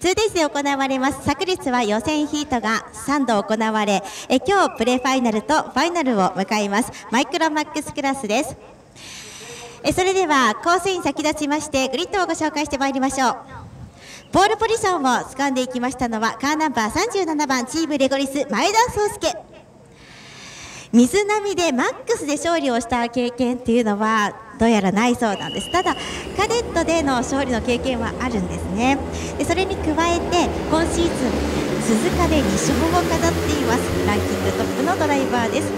2days で行われます。昨日は予選ヒートが3度行われえ今日プレファイナルとファイナルを迎えます。マイクロマックスクラスです。えそれではコースに先立ちましてグリッドをご紹介してまいりましょう。ボールポジションを掴んでいきましたのはカーナンバー37番チームレゴリス前田壮介水波でマックスで勝利をした経験っていうのはどうやらないそうなんです。ただカデットでの勝利の経験はあるんですね。でそれに加えて今シーズン鈴鹿で2勝を飾っていますランキングトップのドライバーです。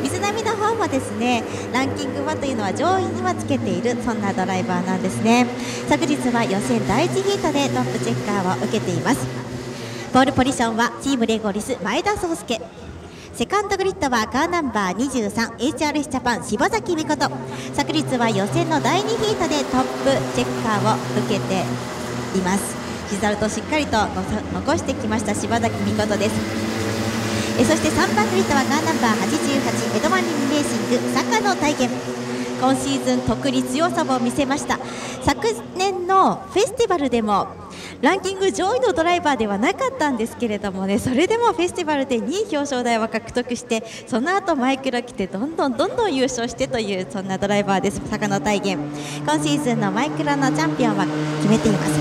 水波の方もですねランキングはというのは上位にはつけているそんなドライバーなんですね。昨日は予選第1ヒートでトップチェッカーを受けています。ボールポジションはチームレゴリス前田壮介。セカンドグリッドはカーナンバー 23HRS ジャパン柴崎美琴。昨日は予選の第2ヒートでトップチェッカーを受けています。リザルトしっかりと残してきました柴崎美琴です。えそして3番グリッドはカーナンバー88エドマンリンレーシング坂野体験。今シーズン特に強さを見せました。昨年のフェスティバルでもランキング上位のドライバーではなかったんですけれどもねそれでもフェスティバルで2位表彰台を獲得してその後マイクロ来てどんどんどんどん優勝してというそんなドライバーです。坂野体現今シーズンのマイクロのチャンピオンは決めています。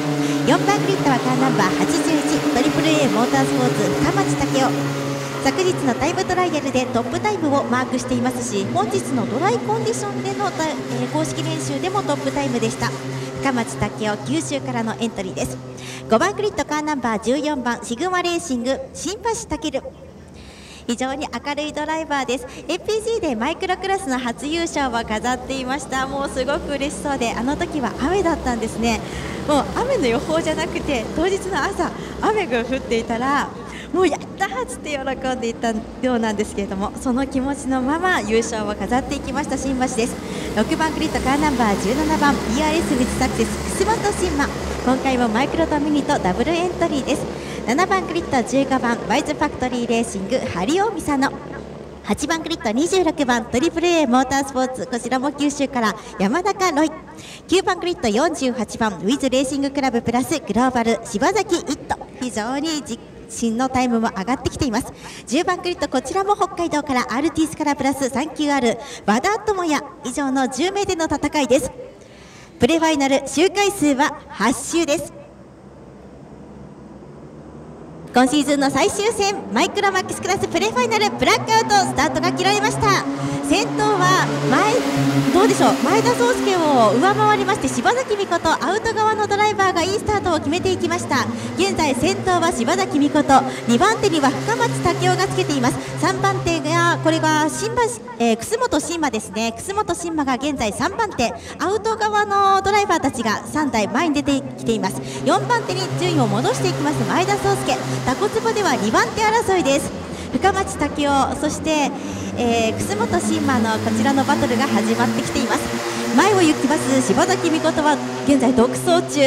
4番グリッドはカーナンバー81トリプル A モータースポーツ深町武雄昨日のタイムトライアルでトップタイムをマークしていますし本日のドライコンディションでの、えー、公式練習でもトップタイムでした。深町武雄九州からのエントリーです。5番クリットカーナンバー14番シグマレーシング新橋健非常に明るいドライバーです。APG でマイクロクラスの初優勝を飾っていました。もうすごく嬉しそうであの時は雨だったんですね。もう雨の予報じゃなくて当日の朝雨が降っていたらもうやったーつって喜んでいたようなんですけれどもその気持ちのまま優勝を飾っていきました新橋です。6番クリットカーナンバー17番 PRS ミスサクセス。本新馬。今回もマイクロとミニとダブルエントリーです。7番クリット15番ワイズファクトリーレーシングハリオミサノ。8番クリット26番トリプル A モータースポーツ。こちらも九州から山中ロイ。9番クリット48番ウィズレーシングクラブプラスグローバル柴崎一斗非常に実新のタイムも上がってきています。10番クリットこちらも北海道から RT スカラプラス 3QR 和田智也。以上の10名での戦いです。プレファイナル周回数は8周です。今シーズンの最終戦マイクロマックスクラスプレファイナルブラックアウトスタートが切られました。先頭は前どうでしょう前田壮介を上回りまして柴崎美琴アウト側のドライバーがいいスタートを決めていきました。現在先頭は柴崎美琴2番手には深町武雄がつけています。3番手がこれが新橋、えー、楠本新馬ですね。楠本新馬が現在3番手。アウト側のドライバーたちが3台前に出てきています。4番手に順位を戻していきます前田壮介タコツボでは2番手争いです。深町武雄そして、えー、楠本新馬のこちらのバトルが始まってきています。前を行きます柴崎美琴は現在独走中。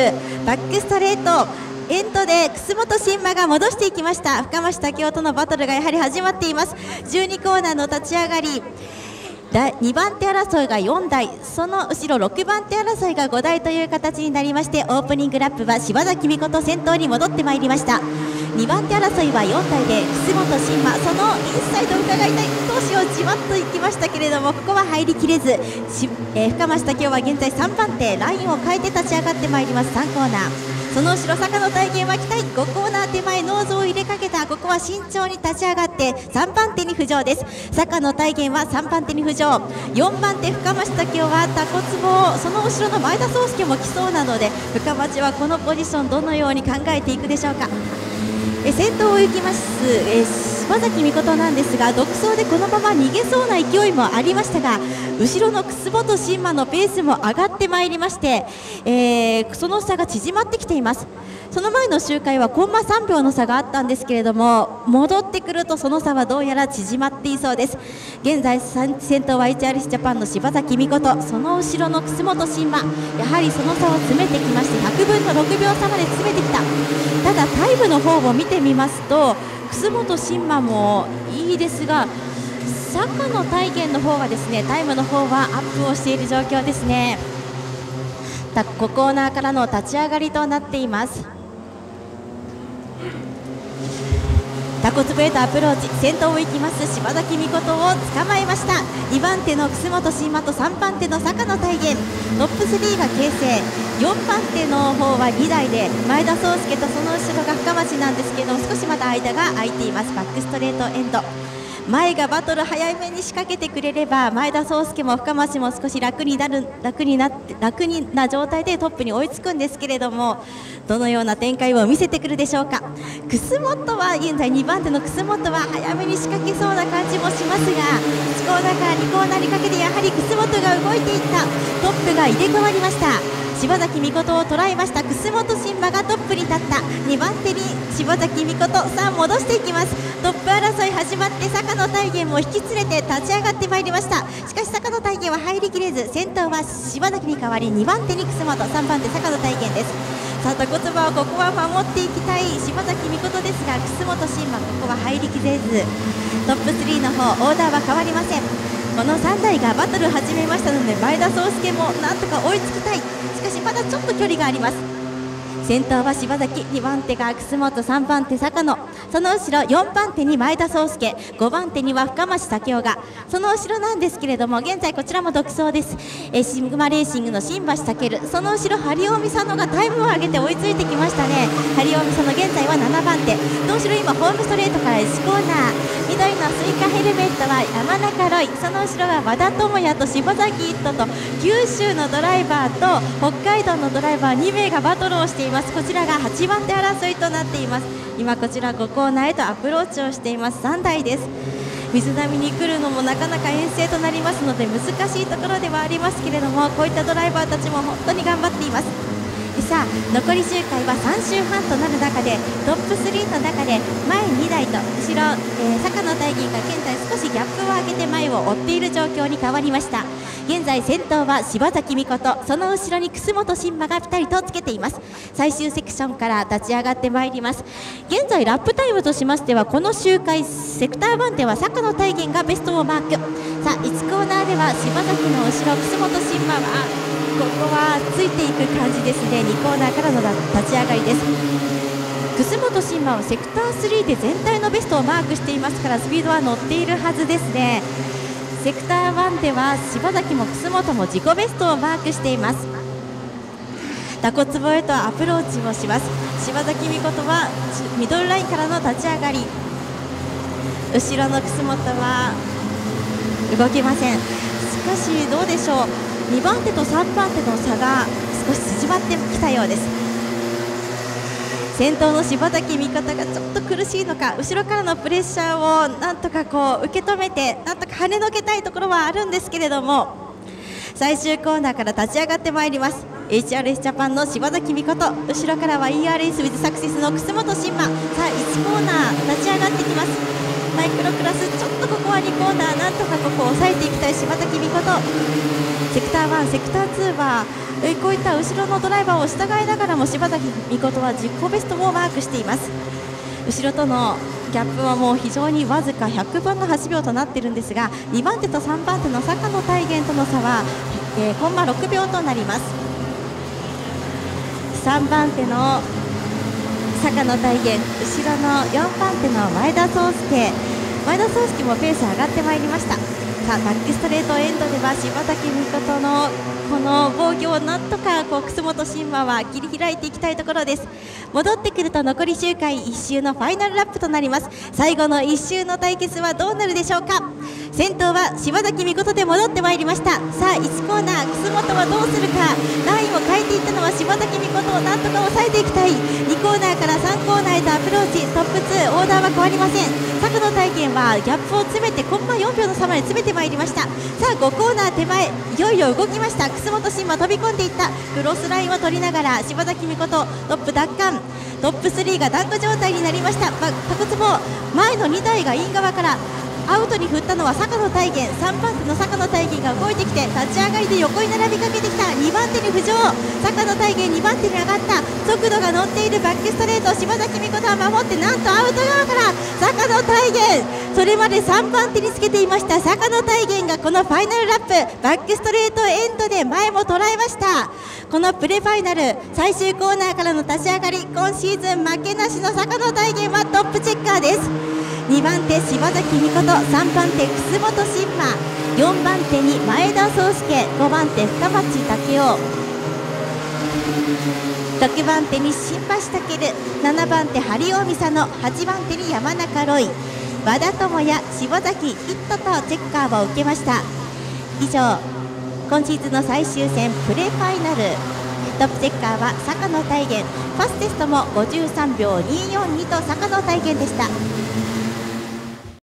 バックストレートエンドで楠本新馬が戻していきました。深町武雄とのバトルがやはり始まっています。12コーナーの立ち上がり2番手争いが4台。その後ろ6番手争いが5台という形になりましてオープニングラップは柴崎美琴先頭に戻ってまいりました。2番手争いは4台で楠本新馬そのインサイドを伺いた。い投手をじわっといきました。けれどもここは入りきれず、えー、深町武雄は現在3番手ラインを変えて立ち上がってまいります3コーナーその後ろ坂の体験は期待5コーナー手前ノーズを入れかけた。ここは慎重に立ち上がって3番手に浮上です坂の体験は3番手に浮上4番手深町武雄はタコツボその後ろの前田壮介も来そうなので深町はこのポジションどのように考えていくでしょうかえ先頭を行きます、え柴崎美琴なんですが独走でこのまま逃げそうな勢いもありましたが後ろの楠本新馬のペースも上がってまいりまして、えー、その差が縮まってきています。その前の周回はコンマ3秒の差があったんですけれども戻ってくるとその差はどうやら縮まっていそうです。現在先頭は HRS ジャパンの柴崎美琴その後ろの楠本新馬。やはりその差を詰めてきまして100分の6秒差まで詰めてきた。ただタイムの方を見てみますと楠本新馬もいいですが坂の体験の方がですねタイムの方はアップをしている状況ですね。5コーナーからの立ち上がりとなっています。タコツブへとアプローチ先頭を行きます柴崎美琴を捕まえました。2番手の楠本新馬と3番手の坂野大元。トップ3が形成。4番手の方は2台で前田壮介とその後ろが深町なんですけど少しまだ間が空いています。バックストレートエンド。前がバトル早めに仕掛けてくれれば前田壮介も深町も少し楽になる楽になって楽にな状態でトップに追いつくんですけれどもどのような展開を見せてくるでしょうか。楠本は現在2番手の楠本は早めに仕掛けそうな感じもしますが1コーナーから2コーナーにかけてやはり楠本が動いていった。トップが入れ替わりました。柴崎美琴を捉えました。楠本慎馬がトップに立った。2番手に柴崎美琴さあ戻していきます。トップ争い始まって坂野大元も引き連れて立ち上がってまいりました。しかし坂野大元は入りきれず先頭は柴崎に代わり2番手に楠本3番手坂野大元です。さあ、タコツバをここは守っていきたい柴崎美琴ですが楠本慎馬ここは入りきれずトップ3の方オーダーは変わりません。この3台がバトル始めましたので前田壮介もなんとか追いつきたい。まだちょっと距離があります。先頭は柴崎2番手が楠本3番手坂野。その後ろ4番手に前田壮介5番手には深町武雄が。その後ろなんですけれども現在こちらも独走です。えシグマレーシングの新橋健その後ろハリオミ佐野がタイムを上げて追いついてきましたね。ハリオミ佐野現在は7番手。の後ろ今ホームストレートから1コーナー。緑のスイカヘルメットは山中ロイ。その後ろは和田智也と柴崎一斗と九州のドライバーと北海道のドライバー2名がバトルをしています。ますこちらが8番手争いとなっています。今こちら5コーナーへとアプローチをしています。3台です。水波に来るのもなかなか遠征となりますので難しいところではありますけれどもこういったドライバーたちも本当に頑張っています。さあ残り周回は3周半となる中でトップ3の中で前2台と後ろ、えー、坂野大銀が現在少しギャップを上げて前を追っている状況に変わりました。現在先頭は柴崎美琴その後ろに楠本慎馬がピタリとつけています。最終セクションから立ち上がってまいります。現在ラップタイムとしましてはこの周回セクター1では坂野大元がベストをマーク。さあ1コーナーでは柴崎の後ろ楠本慎馬はここはついていく感じですね。2コーナーからの立ち上がりです。楠本慎馬はセクター3で全体のベストをマークしていますからスピードは乗っているはずですね。セクター1では柴崎も楠本も自己ベストをマークしています。タコツボへとアプローチをします。柴崎美琴はミドルラインからの立ち上がり。後ろの楠本は動けません。しかしどうでしょう。2番手と3番手の差が少し縮まってきたようです。先頭の柴崎味方がちょっと苦しいのか後ろからのプレッシャーをなんとかこう受け止めてなんとか跳ねのけたいところはあるんですけれども最終コーナーから立ち上がってまいります。HRS ジャパンの柴崎美琴後ろからは ERS ウィズサクセスの楠本慎馬。さあ1コーナー立ち上がってきます。マイクロクラスちょっとここは2コーナーなんとかここを抑えていきたい柴崎美琴セクター1、セクター2はこういった後ろのドライバーを従いながらも柴崎美琴は自己ベストをマークしています。後ろとのギャップはもう非常にわずか100分の8秒となっているんですが2番手と3番手の坂野大元との差は、えー、コンマ6秒となります。3番手の坂野大元後ろの4番手の前田壮介前田壮介もペース上がってまいりました。さあバックストレートエンドでは柴崎美琴のこの防御をなんとかこう楠本慎馬は切り開いていきたいところです。戻ってくると残り周回1周のファイナルラップとなります。最後の1周の対決はどうなるでしょうか？先頭は柴崎美琴で戻ってまいりました。さあ1コーナー楠本はどうするか。ラインを変えていったのは柴崎美琴をなんとか抑えていきたい。2コーナーから3コーナーへとアプローチトップ2オーダーは変わりません。坂野体験はギャップを詰めてコンマ4秒の差まで詰めてまいりました。さあ5コーナー手前いよいよ動きました。楠本慎馬飛び込んでいった。クロスラインを取りながら柴崎美琴トップ奪還。トップ3が団子状態になりました。タコツボ前の2台がイン側からアウトに振ったのは坂野大元。3番手の坂野大元が動いてきて立ち上がりで横に並びかけてきた。2番手に浮上。坂野大元2番手に上がった。速度が乗っている。バックストレート柴崎美琴は守ってなんとアウト側から。坂野大元。それまで3番手につけていました坂野大元がこのファイナルラップ。バックストレートエンドで前も捉えました。このプレファイナル最終コーナーからの立ち上がり今シーズン負けなしの坂野大元はトップチェッカーです。2番手柴崎美琴3番手楠本真馬4番手に前田宗介5番手深町武雄。6番手に新橋健7番手ハリオミサノ8番手に山中ロイ。和田智也柴崎一斗とチェッカーを受けました。以上今シーズンの最終戦プレファイナル。トップチェッカーは坂野大元。ファステストも53秒242と坂野大元でした。